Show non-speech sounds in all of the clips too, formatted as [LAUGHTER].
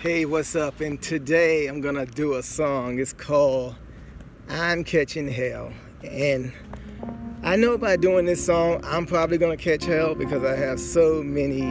Hey, what's up? And today I'm gonna do a song. It's called I'm Catching Hell. And I know by doing this song, I'm probably gonna catch hell because I have so many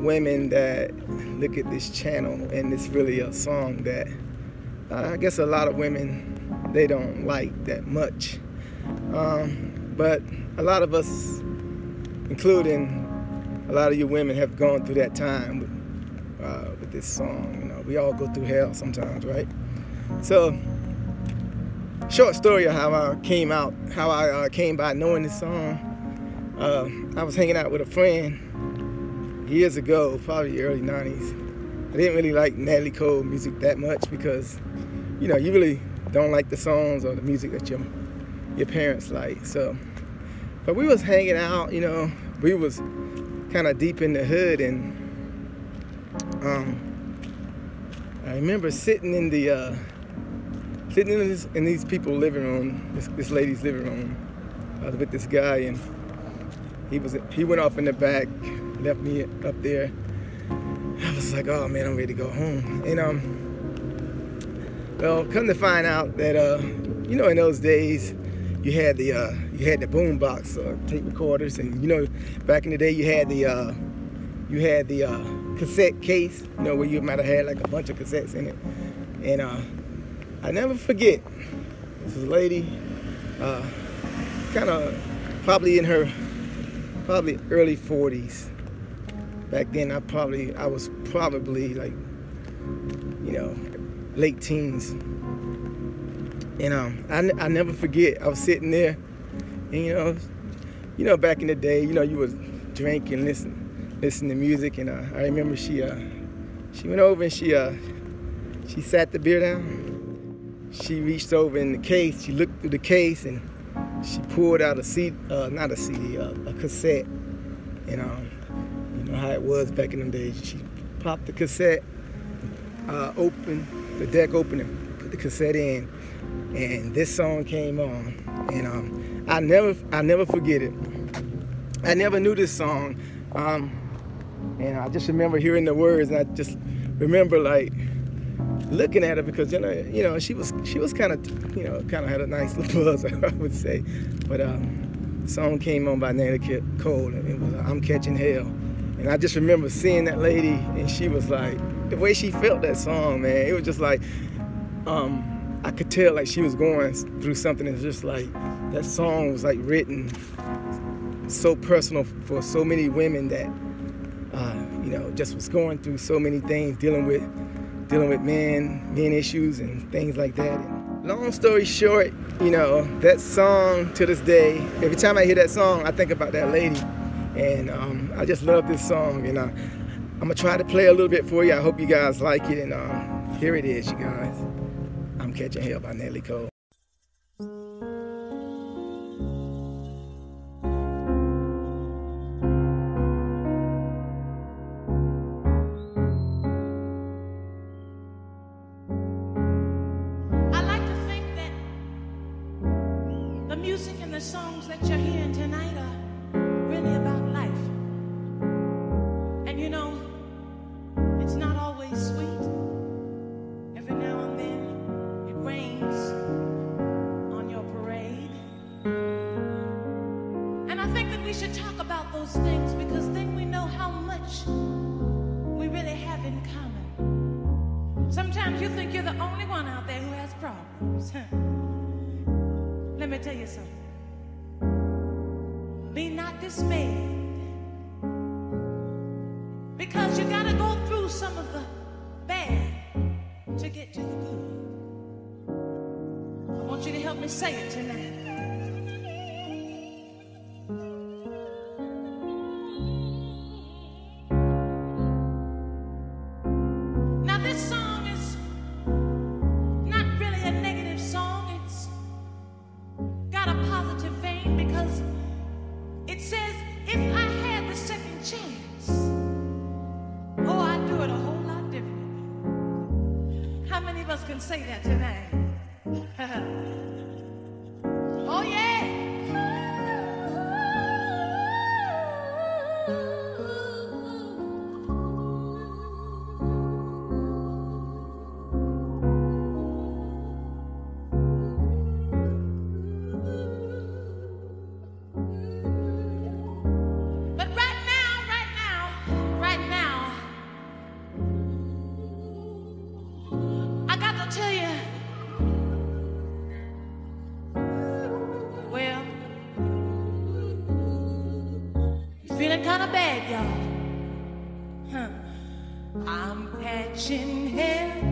women that look at this channel and it's really a song that uh, I guess a lot of women they don't like that much. Um, but a lot of us, including a lot of you women, have gone through that time uh, with this song. You know, we all go through hell sometimes, right? So, short story of how I came out, how I uh, came by knowing this song. Uh, I was hanging out with a friend years ago, probably early 90s. I didn't really like Natalie Cole music that much because, you know, you really don't like the songs or the music that your your parents like. So, but we was hanging out, you know, we was kind of deep in the hood, and um, I remember sitting in the uh, sitting in, this, in these people's living room, this, this lady's living room. I was with this guy, and he was he went off in the back, left me up there. I was like, oh man, I'm ready to go home. And um, well, come to find out that uh, you know, in those days, you had the uh, you had the boom box uh, tape recorders, and you know, back in the day, you had the uh, you had the uh, cassette case, you know, where you might have had like a bunch of cassettes in it. And uh, I never forget, this was a lady, uh, kind of probably in her probably early 40s. Back then, I probably I was probably like, you know, late teens. And um, I, I never forget. I was sitting there, and you know, you know, back in the day, you know, you was drinking, listen, listen to music, and uh, I remember she uh, she went over and she uh, she sat the beer down. She reached over in the case. She looked through the case and she pulled out a CD, uh, not a CD, uh, a cassette. And um, you know how it was back in the days. She popped the cassette, uh, open the deck open and put the cassette in and this song came on, and um, I never, I never forget it. I never knew this song, um, and I just remember hearing the words, and I just remember like looking at her because you know, you know, she was, she was kind of, you know, kind of had a nice [LAUGHS] little buzz, I would say, but um, song came on by Natalie Cole, and it was "I'm Catching Hell," and I just remember seeing that lady, and she was like, the way she felt that song, man, it was just like. Um, I could tell like she was going through something that's just like that song was like written so personal for so many women that know just was going through so many things dealing with dealing with men men issues and things like that. Long story short you know that song to this day every time I hear that song I think about that lady. And um, I just love this song and uh, I'm gonna try to play a little bit for you. I hope you guys like it and um, here it is you guys. I'm Catching Hell by Natalie Cole. Music and the songs that you're hearing tonight are really about life. And you know, it's not always sweet. Every now and then it rains on your parade. And I think that we should talk about those things because then we know how much we really have in common. Sometimes you think you're the only one me tell you something. Be not dismayed. Because you gotta go through some of the bad to get to the good. I want you to help me say it tonight. How many of us can say that tonight? [LAUGHS] feeling kind of bad, y'all. Huh. I'm catching hell.